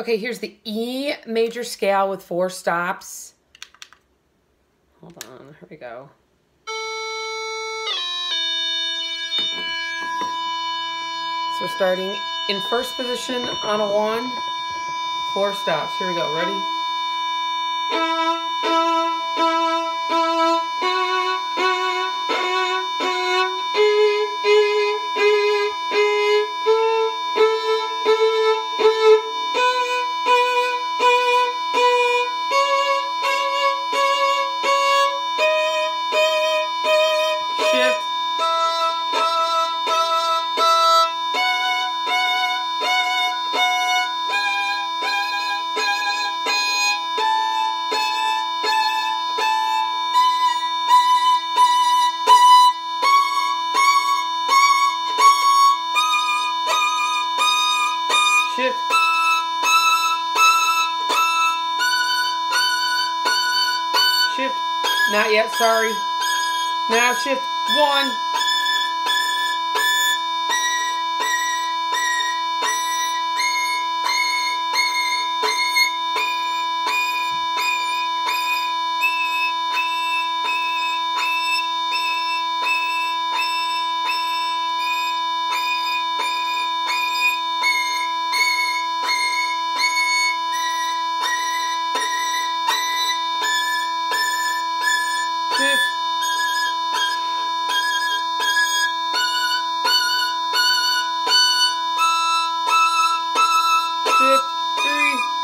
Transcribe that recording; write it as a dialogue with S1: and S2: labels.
S1: Okay, here's the E major scale with four stops. Hold on, here we go. So starting in first position on a one, four stops. Here we go, ready? Shift. Shift. Not yet, sorry. Now shift one, three.